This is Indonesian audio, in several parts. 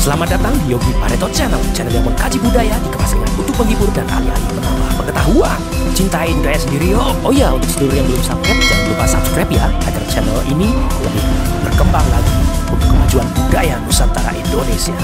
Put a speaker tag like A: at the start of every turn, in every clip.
A: Selamat datang di Yogi Pareto Channel, channel yang mengkaji budaya dikemas dengan untuk menghibur dan alih-alih menambah pengetahuan. Cintai budaya sendiri yuk. Oh ya, untuk sedulur yang belum subscribe, jangan lupa subscribe ya, agar channel ini lebih berkembang lagi untuk kemajuan budaya Nusantara Indonesia.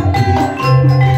B: Música